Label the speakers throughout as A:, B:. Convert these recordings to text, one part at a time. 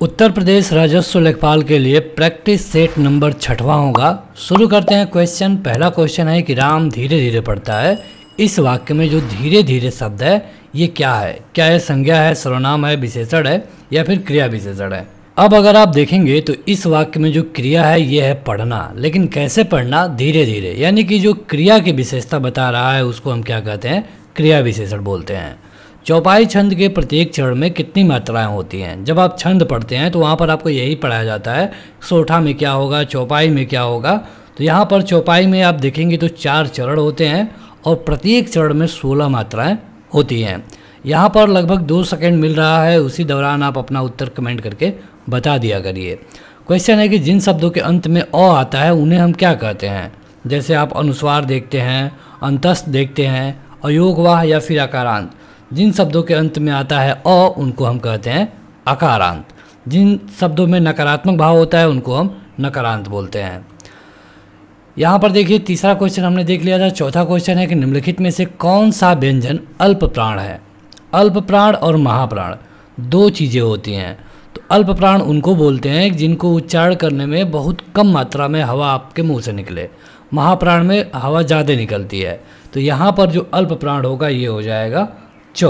A: उत्तर प्रदेश राजस्व लेखपाल के लिए प्रैक्टिस सेट नंबर छठवां होगा। शुरू करते हैं क्वेश्चन पहला क्वेश्चन है कि राम धीरे धीरे पढ़ता है। इस वाक्य में जो धीरे धीरे शब्द है, ये क्या है? क्या ये संज्ञा है, सर्वनाम है, विशेषण है, या फिर क्रिया विशेषण है? अब अगर आप देखेंगे तो इस वाक्य में जो क्रिया है, ये है पढ़ना। लेकिन कैसे पढ़ना? धीरे धीरे। यानी कि जो क्रिया की विशेषता बता रहा है, उसको हम क्या कहते हैं? क्रिया विशेषण बोलते हैं। चौपाई छंद के प्रत्येक चरण में कितनी मात्राएँ होती हैं? जब आप छंद पढ़ते हैं तो वहाँ पर आपको यही पढ़ाया जाता है, सोठा में क्या होगा, चौपाई में क्या होगा? तो यहाँ पर चौपाई में आप देखेंगे तो चार चरण होते हैं और प्रत्येक चरण में सोलह मात्राएँ होती हैं। यहाँ पर लगभग दो सेकेंड मिल रहा है, उसी दौरान आप अपना उत्तर कमेंट करके बता दिया करिए। क्वेश्चन है कि जिन शब्दों के अंत में अ आता है, उन्हें हम क्या कहते हैं? जैसे आप अनुस्वार देखते हैं, अंतस्थ देखते हैं, अयोगवाह या फिर आकारांत। जिन शब्दों के अंत में आता है अ, उनको हम कहते हैं अकारांत। जिन शब्दों में नकारात्मक भाव होता है, उनको हम नकारांत बोलते हैं। यहाँ पर देखिए, तीसरा क्वेश्चन हमने देख लिया था, चौथा क्वेश्चन है कि निम्नलिखित में से कौन सा व्यंजन अल्प प्राण है? अल्प प्राण और महाप्राण, दो चीज़ें होती हैं। तो अल्प प्राण उनको बोलते हैं जिनको उच्चारण करने में बहुत कम मात्रा में हवा आपके मुँह से निकले। महाप्राण में हवा ज़्यादा निकलती है। तो यहाँ पर जो अल्प प्राण होगा, ये हो जाएगा च,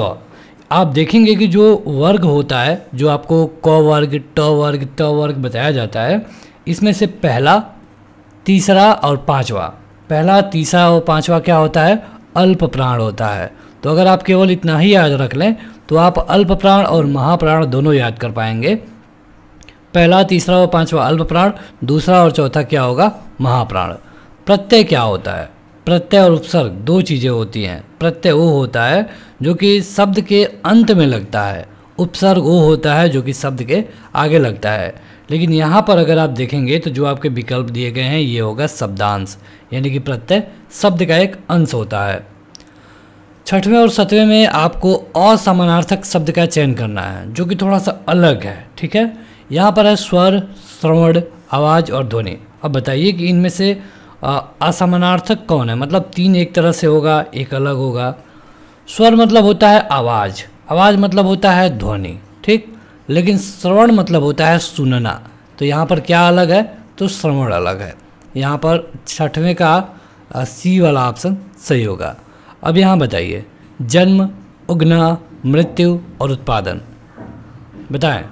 A: आप देखेंगे कि जो वर्ग होता है, जो आपको क वर्ग, ट वर्ग, त वर्ग बताया जाता है, इसमें से पहला, तीसरा और पांचवा। पहला, तीसरा और पांचवा क्या होता है? अल्प प्राण होता है। तो अगर आप केवल इतना ही याद रख लें तो आप अल्प प्राण और महाप्राण दोनों याद कर पाएँगे। पहला, तीसरा और पांचवा अल्प प्राण, दूसरा और चौथा क्या होगा? महाप्राण। प्रत्यय क्या होता है? प्रत्यय और उपसर्ग, दो चीज़ें होती हैं। प्रत्यय वो होता है, जो कि शब्द के अंत में लगता है। उपसर्ग वो होता है, जो कि शब्द के आगे लगता है। लेकिन यहाँ पर अगर आप देखेंगे तो जो आपके विकल्प दिए गए हैं, ये होगा शब्दांश। यानी कि प्रत्यय, शब्द का एक अंश होता है। छठवें और सतवें में आपको असमानार्थक शब्द का चयन करना है, जो कि थोड़ा सा अलग है, ठीक है? यहाँ पर है स्वर, श्रवण, आवाज़ और ध्वनि। अब बताइए कि इनमें से असमानार्थक कौन है? मतलब तीन एक तरह से होगा, एक अलग होगा। स्वर मतलब होता है आवाज़। आवाज़ मतलब होता है ध्वनि, ठीक? लेकिन श्रवण मतलब होता है सुनना। तो यहाँ पर क्या अलग है? तो श्रवण अलग है। यहाँ पर छठवें का सी वाला ऑप्शन सही होगा। अब यहाँ बताइए, जन्म, उगना, मृत्यु और उत्पादन। बताएँ।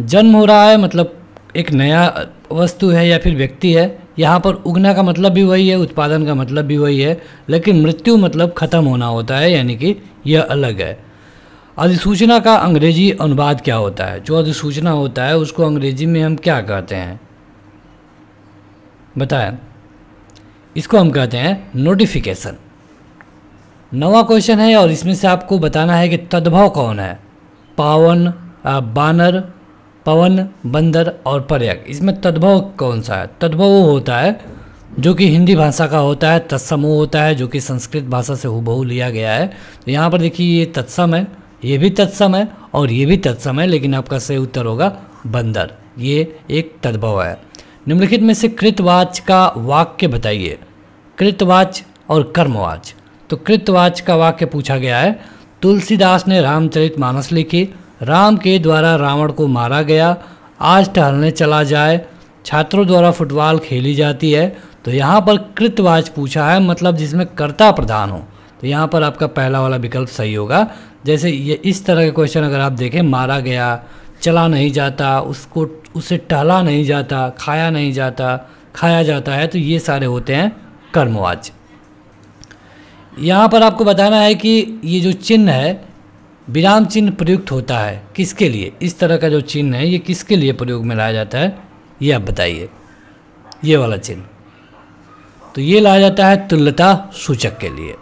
A: जन्म हो रहा है मतलब एक नया वस्तु है या फिर व्यक्ति है, यहाँ पर उगना का मतलब भी वही है, उत्पादन का मतलब भी वही है, लेकिन मृत्यु मतलब ख़त्म होना होता है, यानी कि यह अलग है। अधिसूचना का अंग्रेज़ी अनुवाद क्या होता है? जो अधिसूचना होता है, उसको अंग्रेज़ी में हम क्या कहते हैं? बताएँ। इसको हम कहते हैं नोटिफिकेशन नवा क्वेश्चन है और इसमें से आपको बताना है कि तद्भव कौन है? पावन बानर पवन, बंदर और पर्यक। इसमें तद्भव कौन सा है? तद्भव होता है जो कि हिंदी भाषा का होता है, तत्सम वो होता है, जो कि संस्कृत भाषा से हुबहू लिया गया है। तो यहाँ पर देखिए, ये तत्सम है, ये भी तत्सम है और ये भी तत्सम है, लेकिन आपका सही उत्तर होगा बंदर। ये एक तद्भव है। निम्नलिखित में से कृतवाच का वाक्य बताइए। कृतवाच और कर्मवाच। तो कृतवाच का वाक्य पूछा गया है। तुलसीदास ने रामचरित मानस लिखी राम के द्वारा रावण को मारा गया। आज टहलने चला जाए। छात्रों द्वारा फुटबॉल खेली जाती है। तो यहाँ पर कृतवाच पूछा है मतलब जिसमें कर्ता प्रधान हो। तो यहाँ पर आपका पहला वाला विकल्प सही होगा। जैसे ये इस तरह के क्वेश्चन अगर आप देखें, मारा गया, चला नहीं जाता, उसको, उसे टहला नहीं जाता, खाया नहीं जाता, खाया जाता है तो ये सारे होते हैं कर्मवाच। यहाँ पर आपको बताना है कि ये जो चिन्ह है विराम चिन्ह प्रयुक्त होता है। किसके लिए? इस तरह का जो चिन्ह है, ये किसके लिए प्रयोग में लाया जाता है? ये आप बताइए। ये वाला चिन्ह। तो ये लाया जाता है तुल्यता सूचक के लिए।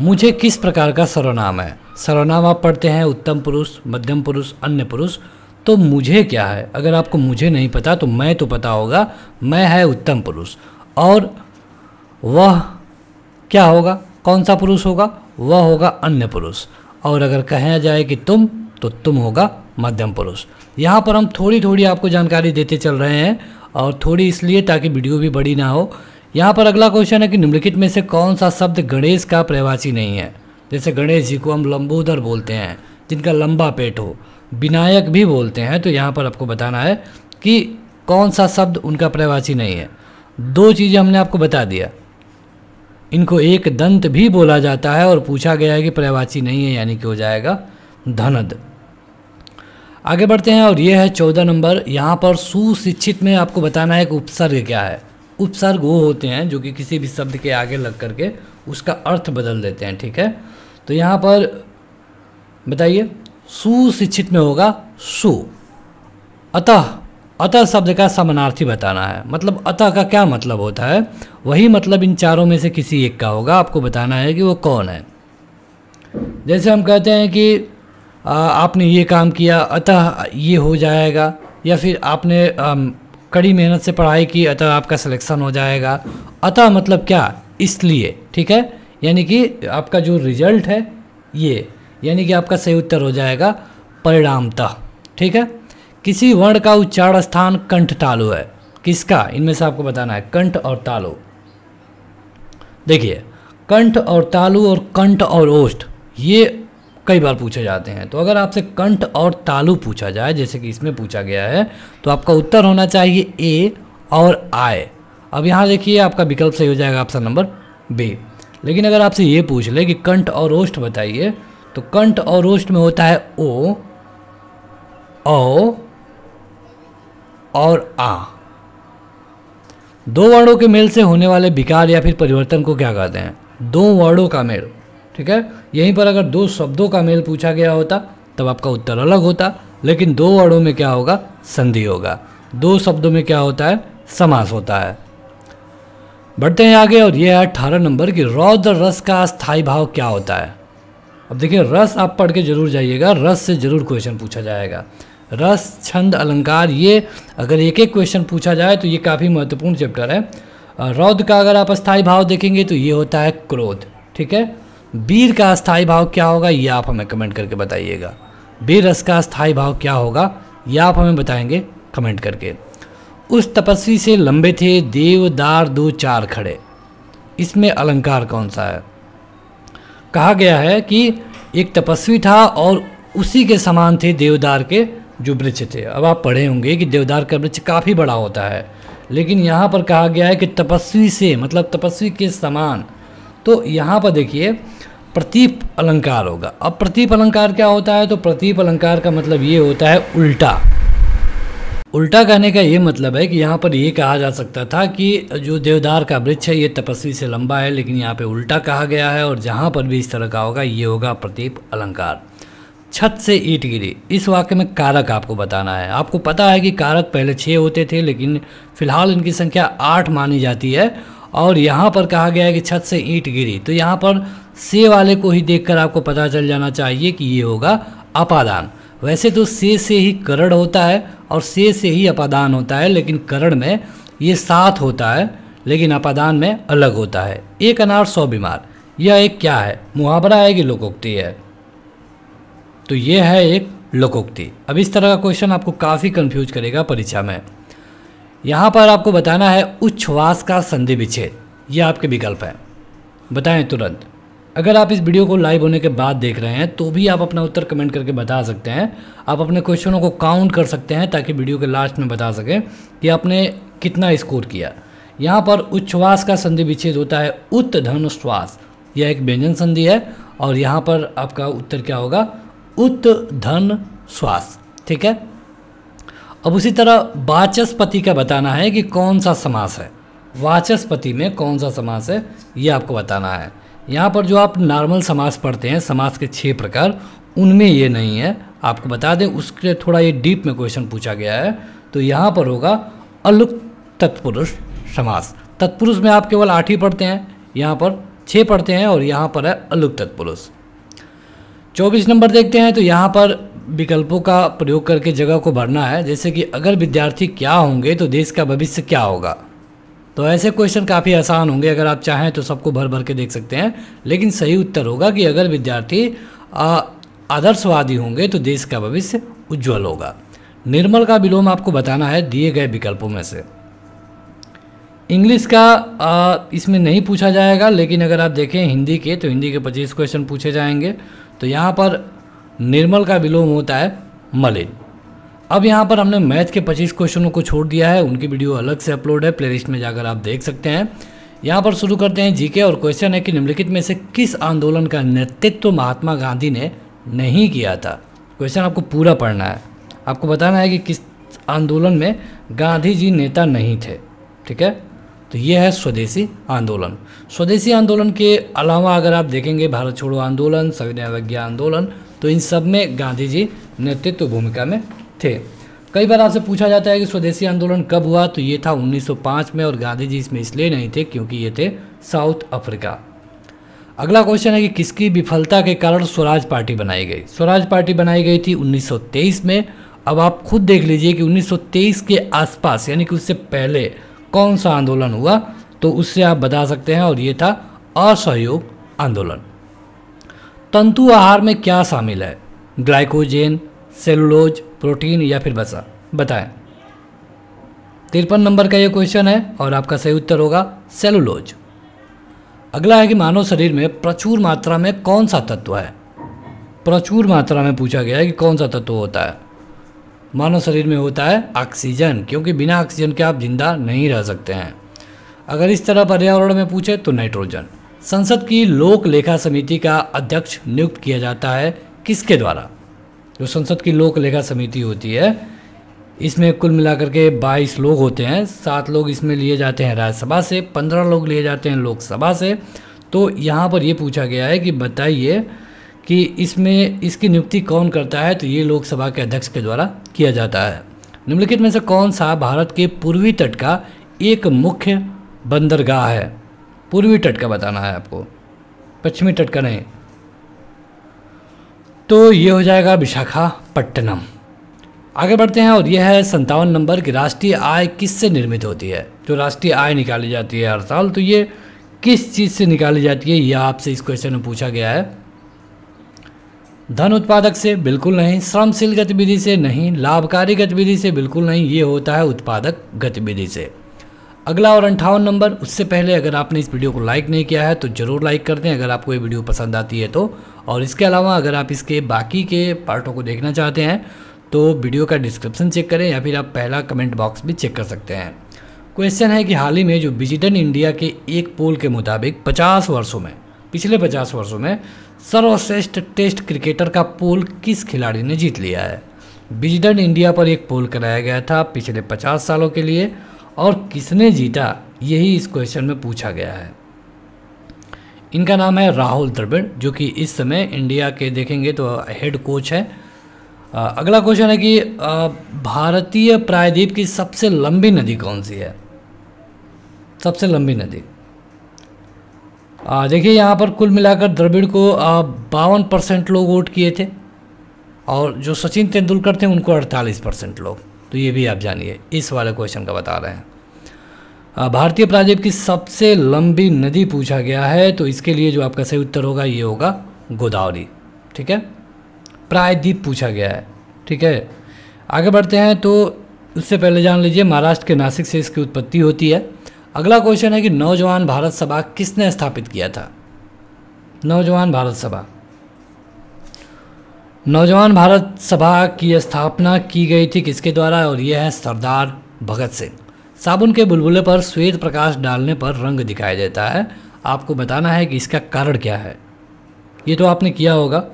A: मुझे किस प्रकार का सर्वनाम है? सर्वनाम आप पढ़ते हैं, उत्तम पुरुष, मध्यम पुरुष, अन्य पुरुष तो मुझे क्या है? अगर आपको मुझे नहीं पता तो मैं तो पता होगा, मैं है उत्तम पुरुष। और वह क्या होगा? कौन सा पुरुष होगा? वह होगा अन्य पुरुष। और अगर कहा जाए कि तुम तो तुम होगा मध्यम पुरुष। यहाँ पर हम थोड़ी थोड़ी आपको जानकारी देते चल रहे हैं और थोड़ी इसलिए ताकि वीडियो भी बड़ी ना हो। यहाँ पर अगला क्वेश्चन है कि निम्नलिखित में से कौन सा शब्द गणेश का प्रवासी नहीं है? जैसे गणेश जी को हम लंबोदर बोलते हैं, जिनका लंबा पेट हो। विनायक भी बोलते हैं तो यहाँ पर आपको बताना है कि कौन सा शब्द उनका प्रवासी नहीं है। दो चीज़ें हमने आपको बता दिया। इनको एक दंत भी बोला जाता है और पूछा गया है कि पर्यावाची नहीं है, यानी कि हो जाएगा धनद। आगे बढ़ते हैं और ये है चौदह नंबर। यहाँ पर सुशिक्षित में आपको बताना है कि उपसर्ग क्या है। उपसर्ग वो होते हैं जो कि किसी भी शब्द के आगे लग करके उसका अर्थ बदल देते हैं, ठीक है? तो यहाँ पर बताइए, सुशिक्षित में होगा सु। अतः अतः शब्द का समानार्थी बताना है। मतलब अतः का क्या मतलब होता है? वही मतलब इन चारों में से किसी एक का होगा। आपको बताना है कि वो कौन है। जैसे हम कहते हैं कि आ, आपने ये काम किया अतः ये हो जाएगा। या फिर आपने आ, कड़ी मेहनत से पढ़ाई की अतः आपका सिलेक्शन हो जाएगा। अतः मतलब क्या? इसलिए ठीक है? यानी कि आपका जो रिज़ल्ट है ये। यानी कि आपका सही उत्तर हो जाएगा परिणामतः ठीक है? किसी वर्ण का उच्चारण स्थान कंठ तालु है। किसका? इनमें से आपको बताना है, कंठ और तालु। देखिए, कंठ और तालु और कंठ और ओष्ठ, ये कई बार पूछे जाते हैं। तो अगर आपसे कंठ और तालु पूछा जाए, जैसे कि इसमें पूछा गया है तो आपका उत्तर होना चाहिए ए और आय। अब यहाँ देखिए, आपका विकल्प सही हो जाएगा ऑप्शन नंबर बी। लेकिन अगर आपसे ये पूछ ले कि कंठ और ओष्ठ बताइए तो कंठ और ओष्ठ में होता है ओ ओ और आ। दो वर्णों के मेल से होने वाले विकार या फिर परिवर्तन को क्या कहते हैं? दो वर्णों का मेल, ठीक है? यहीं पर अगर दो शब्दों का मेल पूछा गया होता, तब आपका उत्तर अलग होता, लेकिन दो वर्णों में क्या होगा? संधि होगा। दो शब्दों में क्या होता है? समास होता है। बढ़ते हैं आगे और यह है अठारह नंबर की रौद्र रस का स्थायी भाव क्या होता है? अब देखिए, रस आप पढ़ के ज़रूर जाइएगा। रस से ज़रूर क्वेश्चन पूछा जाएगा। रस, छंद, अलंकार, ये अगर एक एक क्वेश्चन पूछा जाए तो ये काफ़ी महत्वपूर्ण चैप्टर है। रौद का अगर आप अस्थाई भाव देखेंगे तो ये होता है क्रोध, ठीक है? वीर का अस्थाई भाव क्या होगा? ये आप हमें कमेंट करके बताइएगा। वीर रस का अस्थाई भाव क्या होगा? ये आप हमें बताएँगे कमेंट करके। उस तपस्वी से लंबे थे देवदार दो, चार खड़े। इसमें अलंकार कौन सा है? कहा गया है कि एक तपस्वी था और उसी के समान थे देवदार के। जो वृक्ष थे। अब आप पढ़े होंगे कि देवदार का वृक्ष काफ़ी बड़ा होता है। लेकिन यहाँ पर कहा गया है कि तपस्वी से मतलब तपस्वी के समान। तो यहाँ पर देखिए, प्रतीप अलंकार होगा। अब प्रतीप अलंकार क्या होता है? तो प्रतीप अलंकार का मतलब ये होता है उल्टा। उल्टा कहने का ये मतलब है कि यहाँ पर ये कहा जा सकता था कि जो देवदार का वृक्ष है, ये तपस्वी से लंबा है, लेकिन यहाँ पे उल्टा कहा गया है और जहाँ पर भी इस तरह का होगा, ये होगा प्रतीप अलंकार। छत से ईट गिरी। इस वाक्य में कारक आपको बताना है। आपको पता है कि कारक पहले छः होते थे, लेकिन फ़िलहाल इनकी संख्या आठ मानी जाती है और यहाँ पर कहा गया है कि छत से ईंट गिरी। तो यहाँ पर से वाले को ही देखकर आपको पता चल जाना चाहिए कि ये होगा अपादान। वैसे तो से से ही करण होता है और से से ही अपादान होता है, लेकिन करण में ये साथ होता है, लेकिन अपादान में अलग होता है। एक अनार, सौ बीमार। यह एक क्या है? मुहावरा है कि लोकोक्ति है। तो ये है एक लोकोक्ति। अब इस तरह का क्वेश्चन आपको काफ़ी कंफ्यूज करेगा परीक्षा में। यहाँ पर आपको बताना है उच्छ्वास का संधि विच्छेद। ये आपके विकल्प हैं। बताएँ तुरंत। अगर आप इस वीडियो को लाइव होने के बाद देख रहे हैं तो भी आप अपना उत्तर कमेंट करके बता सकते हैं। आप अपने क्वेश्चनों को काउंट कर सकते हैं ताकि वीडियो के लास्ट में बता सकें कि आपने कितना स्कोर किया। यहाँ पर उच्छ्वास का संधि विच्छेद होता है उत्त धन यह एक व्यंजन संधि है और यहाँ पर आपका उत्तर क्या होगा? उत धन श्वास ठीक है? अब उसी तरह वाचस्पति का बताना है कि कौन सा समास है। वाचस्पति में कौन सा समास है, ये आपको बताना है। यहाँ पर जो आप नॉर्मल समास पढ़ते हैं, समास के छः प्रकार, उनमें ये नहीं है। आपको बता दें, उसके थोड़ा ये डीप में क्वेश्चन पूछा गया है। तो यहाँ पर होगा अलुक तत्पुरुष समास। तत्पुरुष में आप केवल आठ ही पढ़ते हैं, यहाँ पर छः पढ़ते हैं और यहाँ पर है अलुक तत्पुरुष। चौबीस नंबर देखते हैं तो यहाँ पर विकल्पों का प्रयोग करके जगह को भरना है। जैसे कि अगर विद्यार्थी क्या होंगे तो देश का भविष्य क्या होगा? तो ऐसे क्वेश्चन काफ़ी आसान होंगे अगर आप चाहें तो सबको भर भर के देख सकते हैं। लेकिन सही उत्तर होगा कि अगर विद्यार्थी आदर्शवादी होंगे तो देश का भविष्य उज्जवल होगा। निर्मल का विलोम आपको बताना है दिए गए विकल्पों में से। इंग्लिश का आ, इसमें नहीं पूछा जाएगा लेकिन अगर आप देखें हिंदी के तो हिंदी के पच्चीस क्वेश्चन पूछे जाएँगे। तो यहाँ पर निर्मल का विलोम होता है मलिन। अब यहाँ पर हमने मैथ के 25 क्वेश्चनों को छोड़ दिया है। उनकी वीडियो अलग से अपलोड है प्लेलिस्ट में जाकर आप देख सकते हैं। यहाँ पर शुरू करते हैं जीके और क्वेश्चन है कि निम्नलिखित में से किस आंदोलन का नेतृत्व महात्मा गांधी ने नहीं किया था? क्वेश्चन आपको पूरा पढ़ना है। आपको बताना है कि किस आंदोलन में गांधी जी नेता नहीं थे, ठीक है? तो ये है स्वदेशी आंदोलन। स्वदेशी आंदोलन के अलावा अगर आप देखेंगे भारत छोड़ो आंदोलन सविनय आंदोलन तो इन सब में गांधी जी नेतृत्व भूमिका में थे। कई बार आपसे पूछा जाता है कि स्वदेशी आंदोलन कब हुआ तो ये था 1905 में और गांधी जी इसमें इसलिए नहीं थे क्योंकि ये थे साउथ अफ्रीका। अगला क्वेश्चन है कि किसकी विफलता के कारण स्वराज पार्टी बनाई गई? स्वराज पार्टी बनाई गई थी 1923 में। अब आप खुद देख लीजिए कि 1923 के आसपास, यानी कि उससे पहले कौन सा आंदोलन हुआ तो उससे आप बता सकते हैं, और ये था असहयोग आंदोलन। तंतु आहार में क्या शामिल है? ग्लाइकोजेन, सेलुलोज, प्रोटीन या फिर बसा बताएँ। तिरपन नंबर का ये क्वेश्चन है, और आपका सही उत्तर होगा, सेलुलोज। अगला है कि मानव शरीर में प्रचुर मात्रा में कौन सा तत्व है? प्रचुर मात्रा में पूछा गया है कि कौन सा तत्व होता है। मानव शरीर में होता है ऑक्सीजन, क्योंकि बिना ऑक्सीजन के आप ज़िंदा नहीं रह सकते हैं। अगर इस तरह पर्यावरण में पूछे तो नाइट्रोजन। संसद की लोक लेखा समिति का अध्यक्ष नियुक्त किया जाता है किसके द्वारा? जो संसद की लोक लेखा समिति होती है, इसमें कुल मिलाकर के 22 लोग होते हैं। सात लोग इसमें लिए जाते हैं राज्यसभा से, पंद्रह लोग लिए जाते हैं लोकसभा से। तो यहाँ पर ये पूछा गया है कि बताइए कि इसमें, इसकी नियुक्ति कौन करता है तो ये लोकसभा के अध्यक्ष के द्वारा किया जाता है। निम्नलिखित में से कौन सा भारत के पूर्वी तट का एक मुख्य बंदरगाह है? पूर्वी तट का बताना है आपको। पश्चिमी तट का नहीं। तो ये हो जाएगा विशाखापट्टनम। आगे बढ़ते हैं और यह है संतावन नंबर की राष्ट्रीय आय किससे निर्मित होती है? जो राष्ट्रीय आय निकाली जाती है हर साल तो ये किस चीज़ से निकाली जाती है यह आपसे इस क्वेश्चन में पूछा गया है। धन उत्पादक से बिल्कुल नहीं, श्रमशील गतिविधि से नहीं, लाभकारी गतिविधि से बिल्कुल नहीं, ये होता है उत्पादक गतिविधि से। अगला और अंठावन नंबर, उससे पहले अगर आपने इस वीडियो को लाइक नहीं किया है तो ज़रूर लाइक कर दें। अगर आपको ये वीडियो पसंद आती है तो। और इसके अलावा अगर आप इसके बाकी के पार्टों को देखना चाहते हैं तो वीडियो का डिस्क्रिप्शन चेक करें या फिर आप पहला कमेंट बॉक्स भी चेक कर सकते हैं। क्वेश्चन है कि हाल ही में जो विजिटन इंडिया के एक पोल के मुताबिक 50 वर्षों में, पिछले 50 वर्षों में सर्वश्रेष्ठ टेस्ट क्रिकेटर का पोल किस खिलाड़ी ने जीत लिया है? विजिटन इंडिया पर एक पोल कराया गया था पिछले 50 सालों के लिए, और किसने जीता, यही इस क्वेश्चन में पूछा गया है। इनका नाम है राहुल द्रविड़, जो कि इस समय इंडिया के, देखेंगे तो हेड कोच है। अगला क्वेश्चन है कि भारतीय प्रायद्वीप की सबसे लंबी नदी कौन सी है? सबसे लंबी नदी। देखिए, यहाँ पर कुल मिलाकर द्रविड़ को बावन परसेंट लोग वोट किए थे और जो सचिन तेंदुलकर थे, उनको अड़तालीस परसेंट लोग। तो ये भी आप जानिए, इस वाले क्वेश्चन का बता रहे हैं। भारतीय प्रायद्वीप की सबसे लंबी नदी पूछा गया है तो इसके लिए जो आपका सही उत्तर होगा, ये होगा गोदावरी, ठीक है? प्रायद्वीप पूछा गया है, ठीक है? आगे बढ़ते हैं तो उससे पहले जान लीजिए, महाराष्ट्र के नासिक से इसकी उत्पत्ति होती है। अगला क्वेश्चन है कि नौजवान भारत सभा किसने स्थापित किया था? नौजवान भारत सभा। नौजवान भारत सभा की स्थापना की गई थी किसके द्वारा? और यह है सरदार भगत सिंह। साबुन के बुलबुले पर श्वेत प्रकाश डालने पर रंग दिखाई देता है। आपको बताना है कि इसका कारण क्या है। ये तो आपने किया होगा।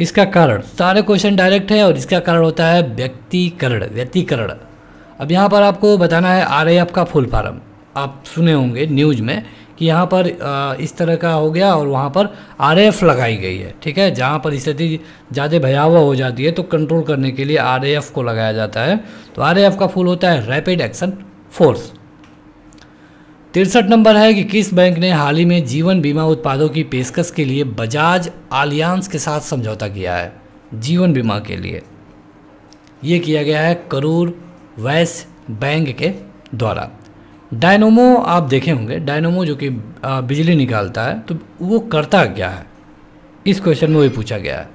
A: इसका कारण। सारे क्वेश्चन डायरेक्ट है और इसका कारण होता है व्यक्तिकरण। व्यक्तिकरण। अब यहाँ पर आपको बताना है आर का फुल फार्म। आप सुने होंगे न्यूज़ में कि यहाँ पर इस तरह का हो गया और वहाँ पर आर लगाई गई है, ठीक है? जहाँ पर स्थिति ज़्यादा भयावह हो जाती है तो कंट्रोल करने के लिए आर को लगाया जाता है। तो आर का फुल होता है रैपिड एक्शन फोर्स तिरसठ नंबर है कि किस बैंक ने हाल ही में जीवन बीमा उत्पादों की पेशकश के लिए बजाज आलियांस के साथ समझौता किया है? जीवन बीमा के लिए। ये किया गया है करूर वैश्य बैंक के द्वारा। डायनोमो, आप देखे होंगे, डायनोमो जो कि बिजली निकालता है तो वो करता क्या है? इस क्वेश्चन में वही पूछा गया है।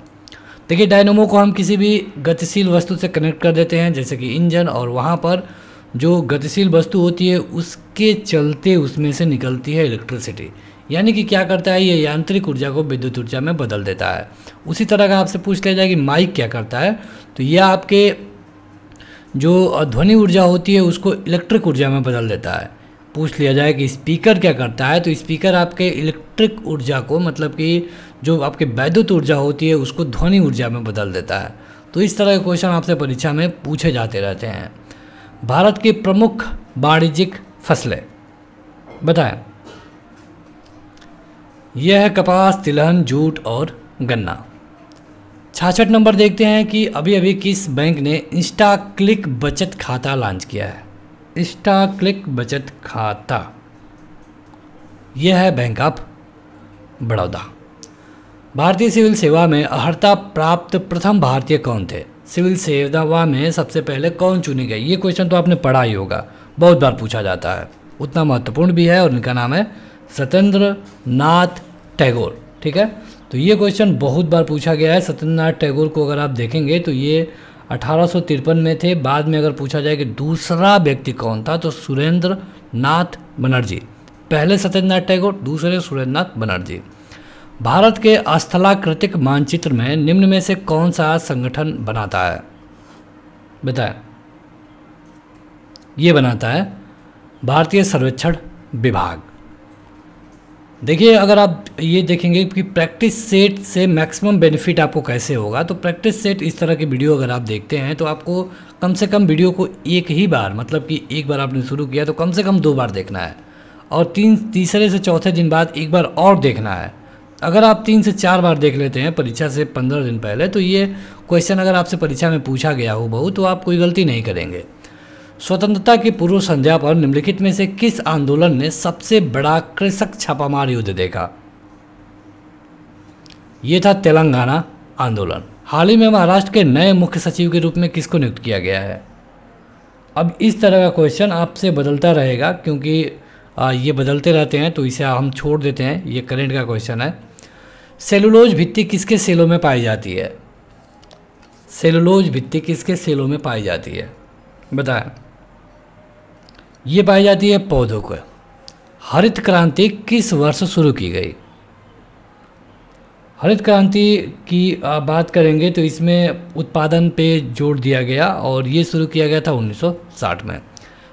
A: देखिए, डायनोमो को हम किसी भी गतिशील वस्तु से कनेक्ट कर देते हैं, जैसे कि इंजन, और वहाँ पर जो गतिशील वस्तु होती है, उसके चलते उसमें से निकलती है इलेक्ट्रिसिटी यानी कि क्या करता है? ये यांत्रिक ऊर्जा को विद्युत ऊर्जा में बदल देता है। उसी तरह का आपसे पूछ लिया जाए कि माइक क्या करता है? तो ये आपके जो ध्वनि ऊर्जा होती है, उसको इलेक्ट्रिक ऊर्जा में बदल देता है। पूछ लिया जाए कि स्पीकर क्या करता है तो स्पीकर आपके इलेक्ट्रिक ऊर्जा को मतलब कि जो आपके वैद्युत ऊर्जा होती है, उसको ध्वनि ऊर्जा में बदल देता है। तो इस तरह के क्वेश्चन आपसे परीक्षा में पूछे जाते रहते हैं। भारत की प्रमुख वाणिज्यिक फ़सलें। बताएँ। यह है कपास, तिलहन, जूट और गन्ना। छाछठ नंबर देखते हैं कि अभी अभी किस बैंक ने इंस्टा क्लिक बचत खाता लॉन्च किया है। इंस्टा क्लिक बचत खाता। यह है बैंक ऑफ़ बड़ौदा। भारतीय सिविल सेवा में अर्हता प्राप्त प्रथम भारतीय कौन थे? सिविल सेवा में सबसे पहले कौन चुनी गई? ये क्वेश्चन तो आपने पढ़ा ही होगा। बहुत बार पूछा जाता है। उतना महत्वपूर्ण भी है और इनका नाम है सत्येंद्र नाथ टैगोर। ठीक है? तो ये क्वेश्चन बहुत बार पूछा गया है। सत्येंद्रनाथ टैगोर को अगर आप देखेंगे तो ये अठारह सौ तिरपन में थे। बाद में अगर पूछा जाए कि दूसरा व्यक्ति कौन था तो सुरेंद्र नाथ बनर्जी। पहले सत्येंद्रनाथ टैगोर, दूसरे सुरेंद्र नाथ बनर्जी। भारत के स्थलाकृतिक मानचित्र में निम्न में से कौन सा संगठन बनाता है? बताएँ। ये बनाता है भारतीय सर्वेक्षण विभाग। देखिए, अगर आप ये देखेंगे कि प्रैक्टिस सेट से मैक्सिमम बेनिफिट आपको कैसे होगा तो प्रैक्टिस सेट इस तरह की वीडियो अगर आप देखते हैं तो आपको कम से कम वीडियो को एक ही बार मतलब कि एक बार आपने शुरू किया तो कम से कम दो बार देखना है। और तीन, तीसरे से चौथे दिन बाद एक बार और देखना है। अगर आप तीन से चार बार देख लेते हैं परीक्षा से पंद्रह दिन पहले तो ये क्वेश्चन अगर आपसे परीक्षा में पूछा गया हो बहु तो आप कोई गलती नहीं करेंगे। स्वतंत्रता की पूर्व संध्या पर निम्नलिखित में से किस आंदोलन ने सबसे बड़ा कृषक छापामार युद्ध देखा? ये था तेलंगाना आंदोलन। हाल ही में महाराष्ट्र के नए मुख्य सचिव के रूप में किसको नियुक्त किया गया है? अब इस तरह का क्वेश्चन आपसे बदलता रहेगा, क्योंकि ये बदलते रहते हैं तो इसे हम छोड़ देते हैं। ये करेंट का क्वेश्चन है। सेलुलोज भित्ति किसके सेलों में पाई जाती है? सेलुलोज भित्ति किसके सेलों में पाई जाती है? बताएँ। ये पाई जाती है पौधों को। हरित क्रांति किस वर्ष शुरू की गई? हरित क्रांति की बात करेंगे तो इसमें उत्पादन पे ज़ोर दिया गया और ये शुरू किया गया था 1960 में।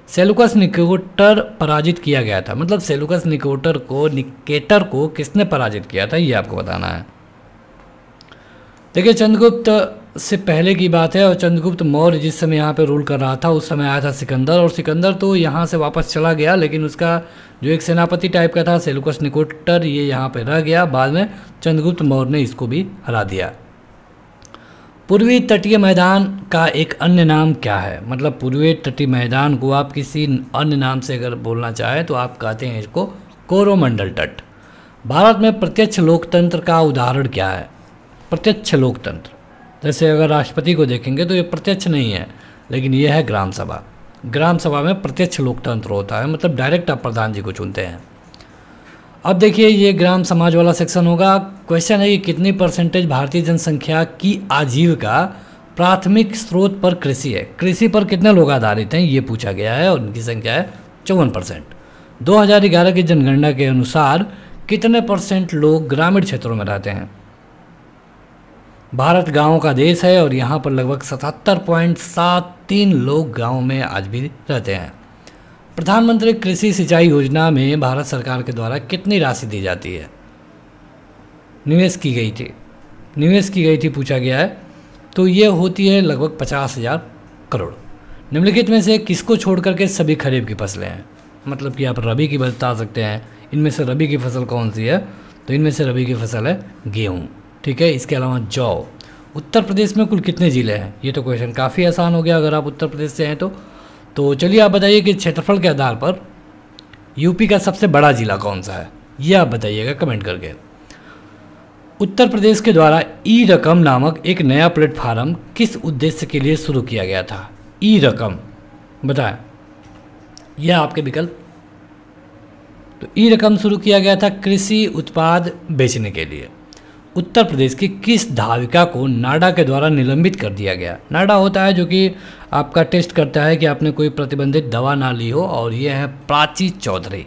A: सेलुकस निकोटर पराजित किया गया था। मतलब सेलुकस निकोटर को, निकेटर को किसने पराजित किया था, ये आपको बताना है। देखिए चंद्रगुप्त से पहले की बात है, और चंद्रगुप्त मौर्य जिस समय यहाँ पे रूल कर रहा था, उस समय आया था सिकंदर, और सिकंदर तो यहाँ से वापस चला गया, लेकिन उसका जो एक सेनापति टाइप का था, सेलुकस निकोटर, ये यहाँ पे रह गया। बाद में चंद्रगुप्त मौर्य ने इसको भी हरा दिया। पूर्वी तटीय मैदान का एक अन्य नाम क्या है? मतलब पूर्वी तटीय मैदान को आप किसी अन्य नाम से अगर बोलना चाहें तो आप कहते हैं इसको कोरोमंडल तट। भारत में प्रत्यक्ष लोकतंत्र का उदाहरण क्या है? प्रत्यक्ष लोकतंत्र। जैसे अगर राष्ट्रपति को देखेंगे तो ये प्रत्यक्ष नहीं है, लेकिन ये है ग्राम सभा। ग्राम सभा में प्रत्यक्ष लोकतंत्र होता है मतलब डायरेक्ट आप प्रधान जी को चुनते हैं। अब देखिए, ये ग्राम समाज वाला सेक्शन होगा। क्वेश्चन है कि कितनी परसेंटेज भारतीय जनसंख्या की आजीविका प्राथमिक स्रोत पर कृषि है? कृषि पर कितने लोग आधारित हैं? ये पूछा गया है और उनकी संख्या है चौवन परसेंट। दो की जनगणना के अनुसार कितने परसेंट लोग ग्रामीण क्षेत्रों में रहते हैं? भारत गाँव का देश है और यहाँ पर लगभग सतहत्तर पॉइंट सात तीन लोग गाँव में आज भी रहते हैं। प्रधानमंत्री कृषि सिंचाई योजना में भारत सरकार के द्वारा कितनी राशि दी जाती है? निवेश की गई थी। निवेश की गई थी पूछा गया है तो ये होती है लगभग पचास हज़ार करोड़। निम्नलिखित में से किसको छोड़ करके सभी खरीफ की फ़सलें हैं? मतलब कि आप रबी की बता सकते हैं, इनमें से रबी की फ़सल कौन सी है? तो इनमें से रबी की फ़सल है गेहूँ। ठीक है, इसके अलावा जौ उत्तर प्रदेश में कुल कितने ज़िले हैं? ये तो क्वेश्चन काफ़ी आसान हो गया, अगर आप उत्तर प्रदेश से हैं तो। तो चलिए आप बताइए कि क्षेत्रफल के आधार पर यूपी का सबसे बड़ा ज़िला कौन सा है? ये आप बताइएगा कमेंट करके। उत्तर प्रदेश के द्वारा ई रकम नामक एक नया प्लेटफार्म किस उद्देश्य के लिए शुरू किया गया था? ई रकम। बताएँ। यह आपके विकल्प। तो ई रकम शुरू किया गया था कृषि उत्पाद बेचने के लिए। उत्तर प्रदेश की किस धाविका को नाडा के द्वारा निलंबित कर दिया गया? नाडा होता है जो कि आपका टेस्ट करता है कि आपने कोई प्रतिबंधित दवा ना ली हो, और ये है प्राची चौधरी।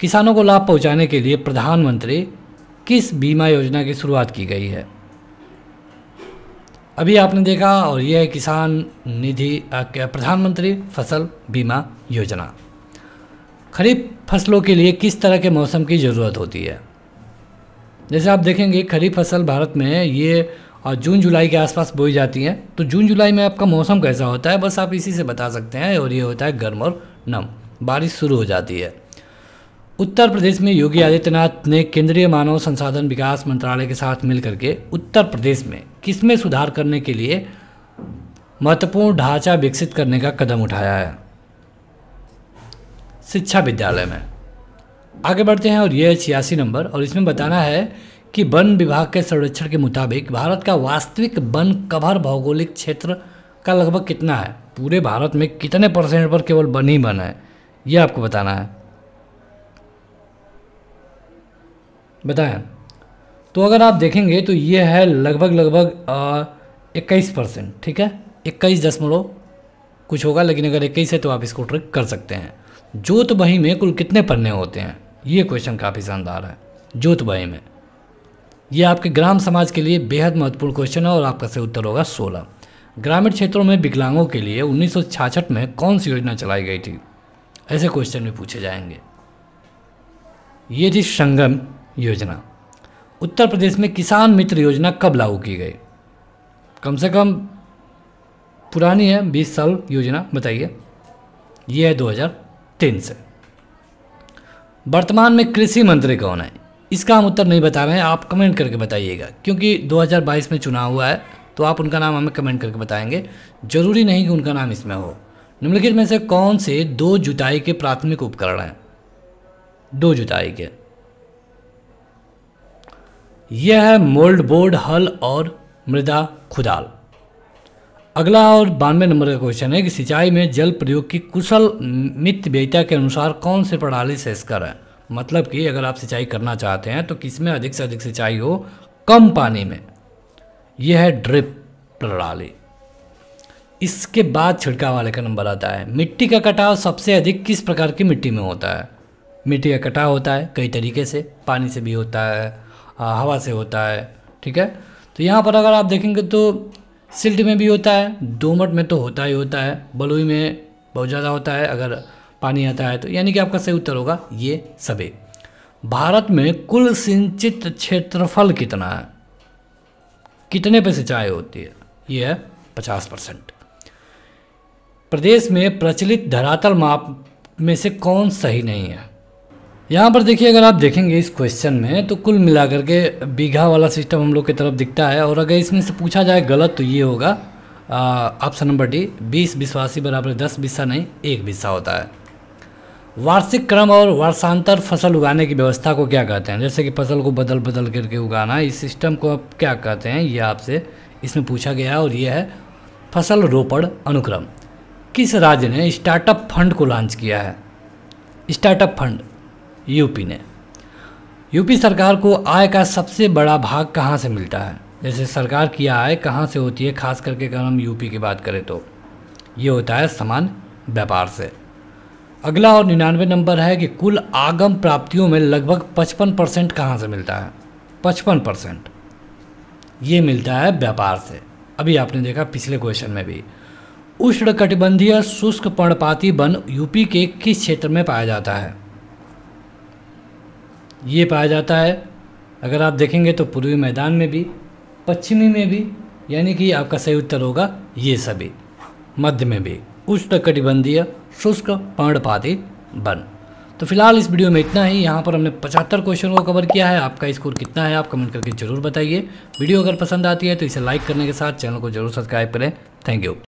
A: किसानों को लाभ पहुँचाने के लिए प्रधानमंत्री किस बीमा योजना की शुरुआत की गई है? अभी आपने देखा, और यह है किसान निधि प्रधानमंत्री फ़सल बीमा योजना। खरीफ फ़सलों के लिए किस तरह के मौसम की ज़रूरत होती है? जैसे आप देखेंगे, खरीफ फ़सल भारत में ये जून, जुलाई के आसपास बोई जाती हैं। तो जून, जुलाई में आपका मौसम कैसा होता है, बस आप इसी से बता सकते हैं और ये होता है गर्म और नम। बारिश शुरू हो जाती है। उत्तर प्रदेश में योगी आदित्यनाथ ने केंद्रीय मानव संसाधन विकास मंत्रालय के साथ मिलकर के उत्तर प्रदेश में किसमें सुधार करने के लिए महत्वपूर्ण ढांचा विकसित करने का कदम उठाया है? शिक्षा विद्यालय में। आगे बढ़ते हैं और ये है छियासी नंबर, और इसमें बताना है कि वन विभाग के सर्वेक्षण के मुताबिक भारत का वास्तविक वन कवर भौगोलिक क्षेत्र का लगभग कितना है? पूरे भारत में कितने परसेंट पर केवल वन ही वन है? ये आपको बताना है। बताएँ। तो अगर आप देखेंगे तो ये है लगभग लगभग इक्कीस परसेंट, ठीक है? इक्कीस दशमलव कुछ होगा, लेकिन अगर इक्कीस है तो आप इसको ट्रिक कर सकते हैं। जोत तो बही में कुल कितने पन्ने होते हैं? ये क्वेश्चन काफ़ी शानदार है। जोत बही में। ये आपके ग्राम समाज के लिए बेहद महत्वपूर्ण क्वेश्चन है और आपका सही उत्तर होगा सोलह। ग्रामीण क्षेत्रों में विकलांगों के लिए उन्नीस में कौन सी योजना चलाई गई थी? ऐसे क्वेश्चन भी पूछे जाएँगे। ये थी संगम योजना। उत्तर प्रदेश में किसान मित्र योजना कब लागू की गई? कम से कम पुरानी है 20 साल योजना, बताइए। ये है 2003 से। वर्तमान में कृषि मंत्री कौन है? इसका हम उत्तर नहीं बता रहे हैं, आप कमेंट करके बताइएगा। क्योंकि 2022 में चुनाव हुआ है तो आप उनका नाम हमें कमेंट करके बताएँगे। ज़रूरी नहीं कि उनका नाम इसमें हो। निम्नलिखित में से कौन से दो जुताई के प्राथमिक उपकरण हैं? दो जुताई के। यह है मोल्ड बोर्ड, हल और मृदा खुदाल। अगला और बानवे नंबर का क्वेश्चन है कि सिंचाई में जल प्रयोग की कुशल मित व्ययता के अनुसार कौन से प्रणाली शेषकर है? मतलब कि अगर आप सिंचाई करना चाहते हैं तो किसमें अधिक से अधिक सिंचाई हो? कम पानी में। यह है ड्रिप प्रणाली। इसके बाद छिड़काव वाले का नंबर आता है। मिट्टी का कटाव सबसे अधिक किस प्रकार की मिट्टी में होता है? मिट्टी का कटाव होता है कई तरीके से। पानी से भी होता है हवा से होता है, ठीक है? तो यहाँ पर अगर आप देखेंगे तो सिल्ट में भी होता है, दोमट में तो होता ही होता है, बलुई में बहुत ज़्यादा होता है, अगर पानी आता है तो। यानी कि आपका सही उत्तर होगा, ये सभी। भारत में कुल सिंचित क्षेत्रफल कितना है? कितने पे सिंचाई होती है? ये है पचास परसेंट। प्रदेश में प्रचलित धरातल माप में से कौन सही नहीं है? यहाँ पर देखिए, अगर आप देखेंगे इस क्वेश्चन में तो कुल मिलाकर के बीघा वाला सिस्टम हम लोग की तरफ़ दिखता है। और अगर इसमें से पूछा जाए गलत तो ये होगा ऑप्शन नंबर डी बीस विश्वासी बराबर दस बिस्सा नहीं, एक बिस्सा होता है। वार्षिक क्रम और वर्षांतर फ़सल उगाने की व्यवस्था को क्या कहते हैं? जैसे कि फ़सल को बदल बदल करके उगाना, इस सिस्टम को आप क्या कहते हैं? ये आपसे इसमें पूछा गया है, और ये है फ़सल रोपण अनुक्रम। किस राज्य ने स्टार्टअप फंड को लॉन्च किया है? स्टार्टअप फंड यूपी ने। यूपी सरकार को आय का सबसे बड़ा भाग कहाँ से मिलता है? जैसे सरकार की आय कहाँ से होती है, खास करके अगर हम यूपी की बात करें तो। ये होता है समान व्यापार से। अगला और निन्यानवे नंबर है कि कुल आगम प्राप्तियों में लगभग पचपन परसेंट कहाँ से मिलता है? पचपन परसेंट। ये मिलता है व्यापार से। अभी आपने देखा पिछले क्वेश्चन में भी। उष्ण कटिबंधीय शुष्क पर्णपाती वन यूपी के किस क्षेत्र में पाया जाता है? ये पाया जाता है। अगर आप देखेंगे तो पूर्वी मैदान में भी, पश्चिमी में भी, यानी कि आपका सही उत्तर होगा ये सभी। मध्य में भी। उष्ण कटिबंधीय शुष्क पर्णपाती वन तो फ़िलहाल इस वीडियो में इतना ही। यहाँ पर हमने पचहत्तर क्वेश्चन को कवर किया है। आपका स्कोर कितना है, आप कमेंट करके ज़रूर बताइए। वीडियो अगर पसंद आती है तो इसे लाइक करने के साथ चैनल को ज़रूर सब्सक्राइब करें। Thank you